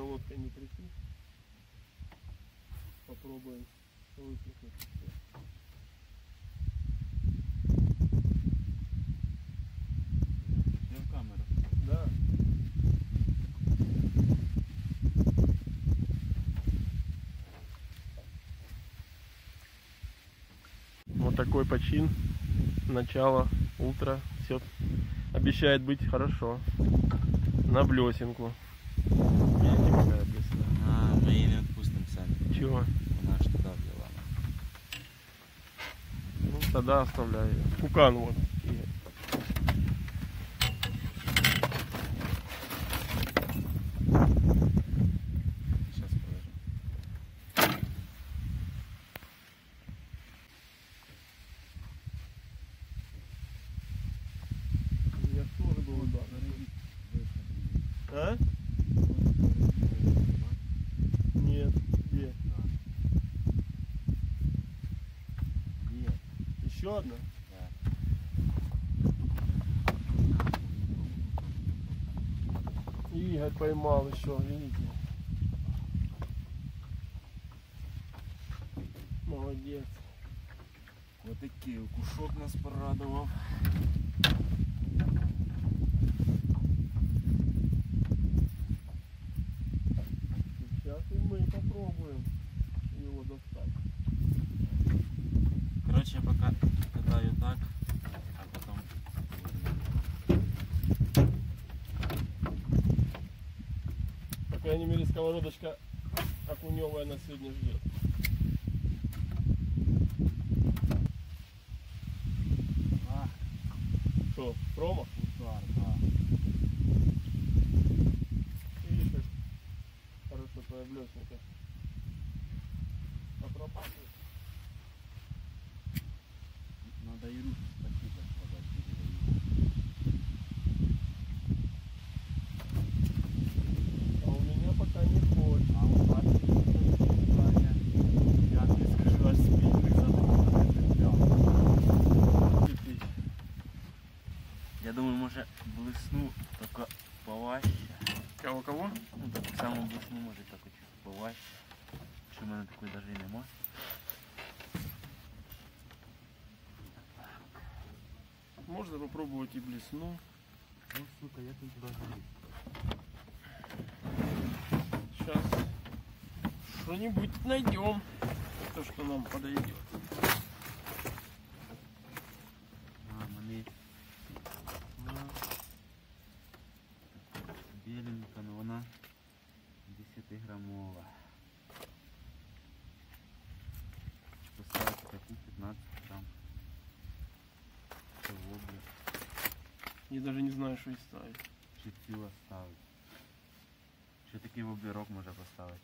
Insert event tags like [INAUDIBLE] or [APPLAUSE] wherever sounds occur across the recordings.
сильно лодкой не тряси. Попробуем выпихнуть. Да. Вот такой почин. Начало, утро. Все обещает быть хорошо. На блесенку Видите, какая блесна? А, ми її не відпустимо самі. Чего? Вона ж туди взяла. Ну, тогда оставляю. её. Кукан вот. Еще одна? Да. Игорь поймал еще, видите? Молодец. Ось такий кушок нас порадував. Сейчас и мы попробуем его достать. Коротше, я поки катаю так, а потім По крайней мере, сковородочка окуневая нас сегодня ждет. А, Что, промах? удар, да. Видишь, как хорошо твоя блесненькая. Отрабатывай. Кого кого? Ну, таку саму блесну може так чуть поважче. Що в мене такої навіть і нема. Можно попробовать и блесну. Ну, сука, я тут даже Сейчас что-нибудь найдем. То, что нам подойдет. Я даже не знаю, что и ставить. Чи цю оставити. Ще такий воблерок може поставити.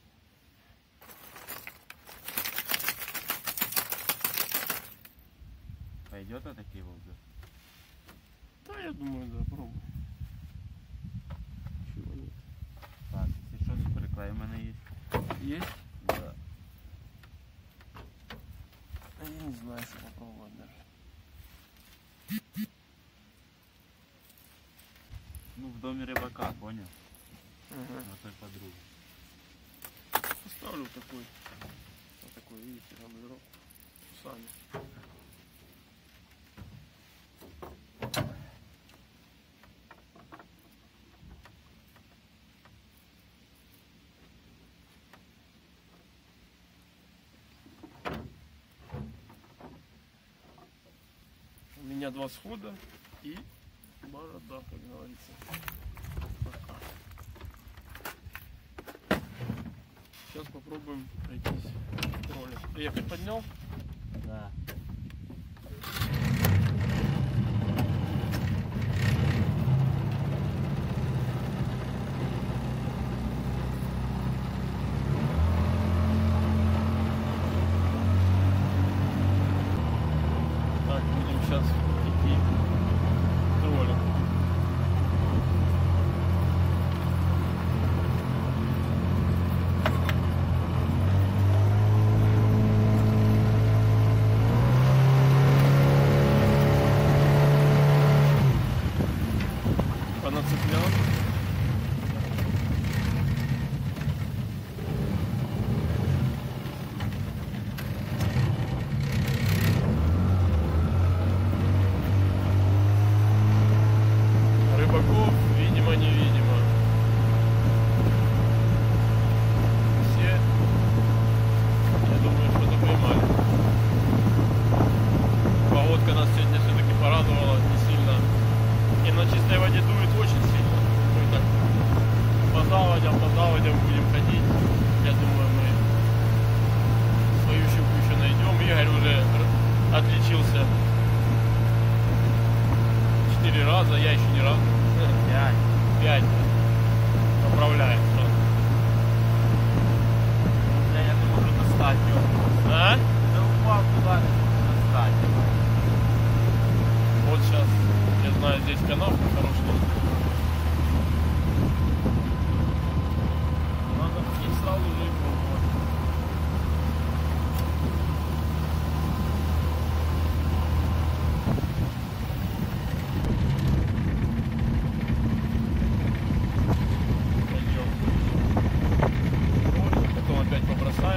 Пойдет такий воблер? Да, я думаю, да, пробуй. Чего нет. Так, якщо що, суперклей у мене є. Есть? Да. А я не знаю, что попробовать даже. Ну, в домі рибака, понял? Ага. На той подруги. Поставлю такой. Вот такой, видите, обзор. Сами. У меня два схода и борода, как говорится. Сейчас попробуем пройтись троллем. Ты якорь поднял? Да.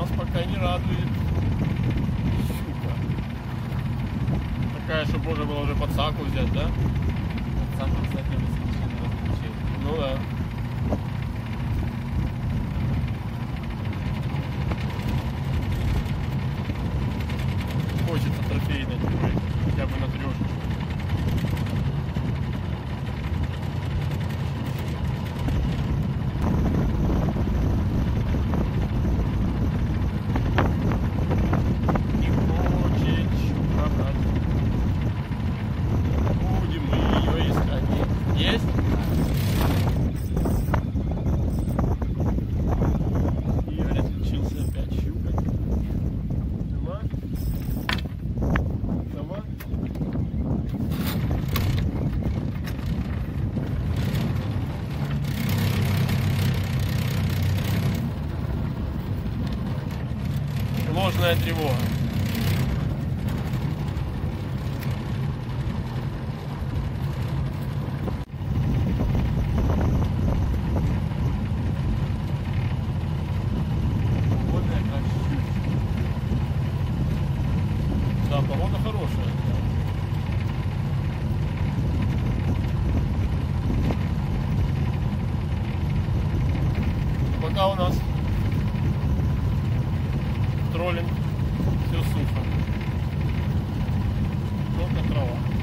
нас пока не радует щука. Такая, чтобы можно было уже подсаку взять, да? Под кстати, совершенно. Ну да. ложная тревога. контролем. Все сухо. Только трава.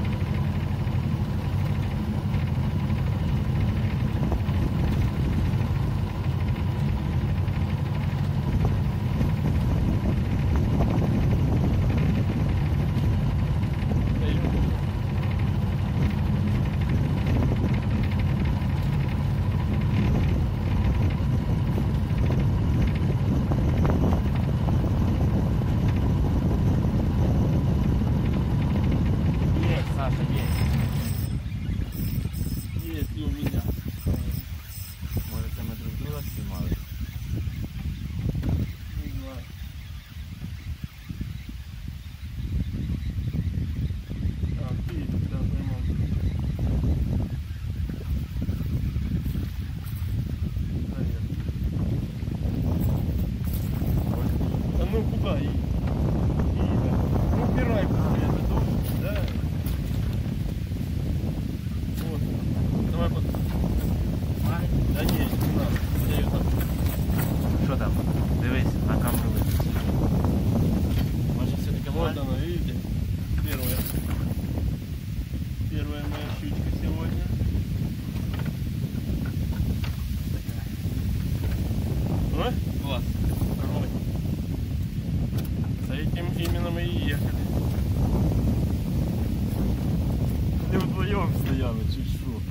там стояли чи що?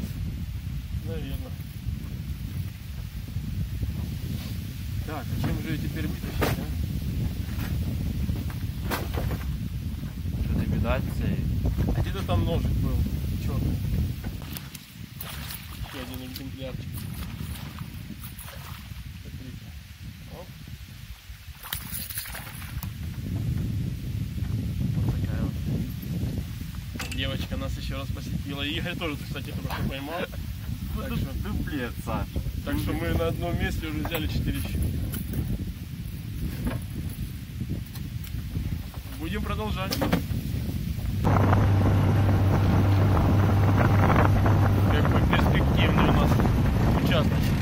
Наверно. Так, а чем же ее теперь вытащить, а? Что ты видать цей? А где-то там ножик был, черный. Еще один экземплярчик. Раз посетила. И Игорь тоже, кстати, что поймал. [LAUGHS] Так что, Дуплет, Саш. так что мы на одном месте уже взяли 4 щуки. Будем продолжать. Как бы перспективный у нас участок.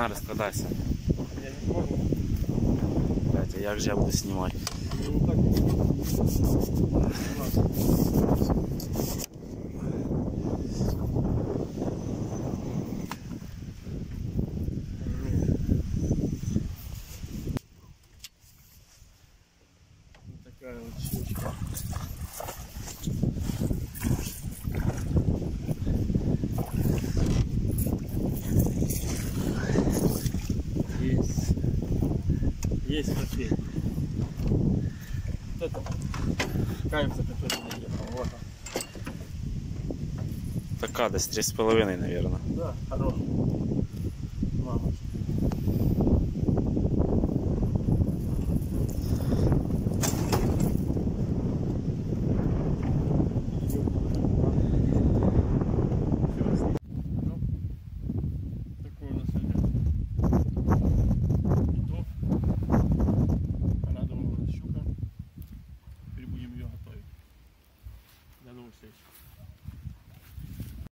На, розкладайся. Я не могу. Блядь, а як же я буду знімати? Ну так. Така десь 3,5, мабуть. Да. Мамочка.